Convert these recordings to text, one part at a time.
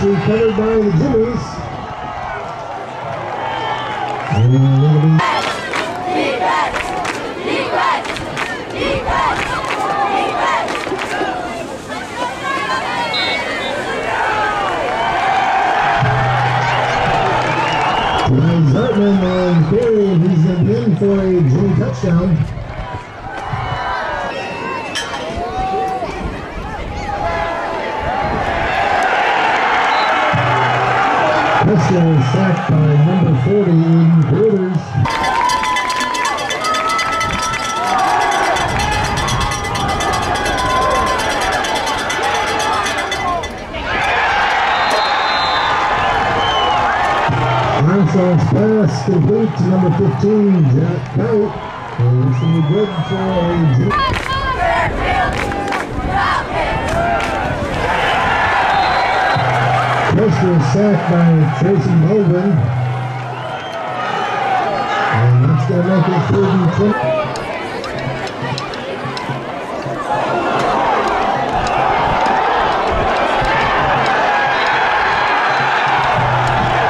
nicely covered by the Jimmies. Zartman on carry. He's in for a Jimmy touchdown. Pressure sacked by number 40 in Borders. Armstrong's pass complete to number 15, Jack Kite. And be good for a Pressure sacked by Tracy Mulvin. And that's going to make it third and 20.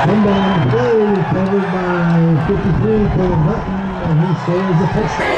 Comeback play covered by 53 for Button, and he scores a touchdown.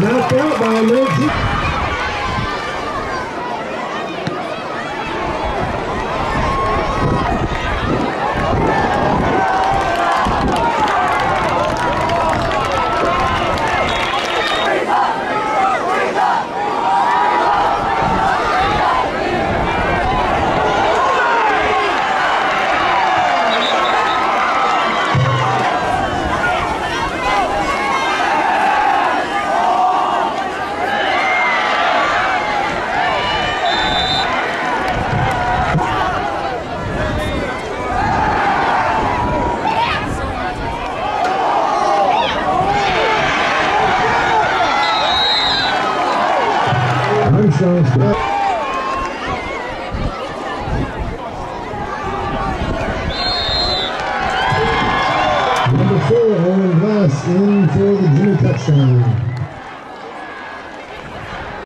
Knocked out by Lindsey. Armstrong's. Number four, Owen Glass in for the Jimmy touchdown.